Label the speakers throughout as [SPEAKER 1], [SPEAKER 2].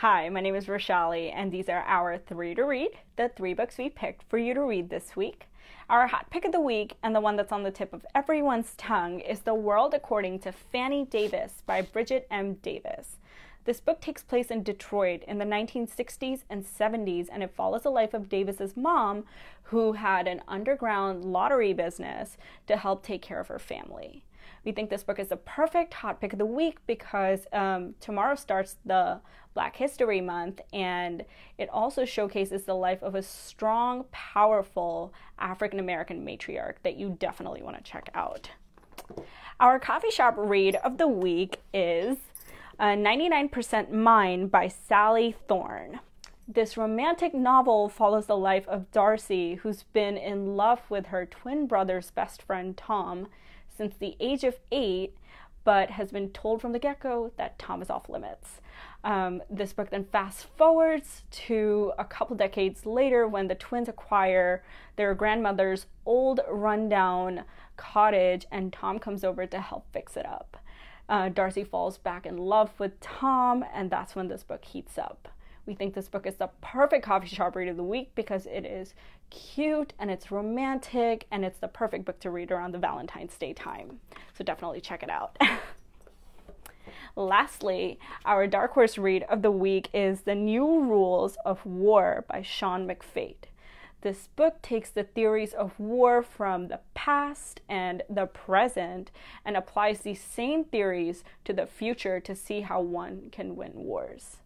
[SPEAKER 1] Hi, my name is Roshali, and these are our three to read, the three books we picked for you to read this week. Our hot pick of the week, and the one that's on the tip of everyone's tongue, is The World According to Fannie Davis by Bridgett M. Davis. This book takes place in Detroit in the 1960s and 70s, and it follows the life of Davis's mom, who had an underground lottery business to help take care of her family. We think this book is the perfect hot pick of the week because um, tomorrow starts the Black History Month and it also showcases the life of a strong, powerful African American matriarch that you definitely want to check out. Our coffee shop read of the week is uh, 99% Mine by Sally Thorne. This romantic novel follows the life of Darcy, who's been in love with her twin brother's best friend Tom since the age of eight, but has been told from the get go that Tom is off limits. Um, this book then fast forwards to a couple decades later when the twins acquire their grandmother's old rundown cottage and Tom comes over to help fix it up. Uh, Darcy falls back in love with Tom, and that's when this book heats up. We think this book is the perfect coffee shop read of the week because it is cute and it's romantic and it's the perfect book to read around the Valentine's Day time. So definitely check it out. Lastly, our dark horse read of the week is The New Rules of War by Sean McFate. This book takes the theories of war from the past and the present and applies these same theories to the future to see how one can win wars.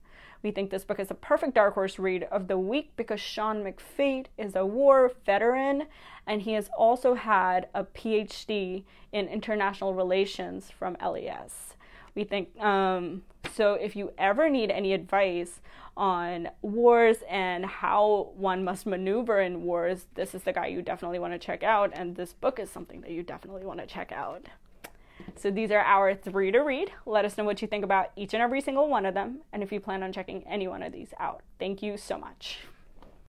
[SPEAKER 1] We think this book is a perfect dark horse read of the week because Sean McFate is a war veteran and he has also had a PhD in international relations from LES. We think um, so. If you ever need any advice on wars and how one must maneuver in wars, this is the guy you definitely want to check out, and this book is something that you definitely want to check out. So these are our three to read. Let us know what you think about each and every single one of them and if you plan on checking any one of these out. Thank you so much.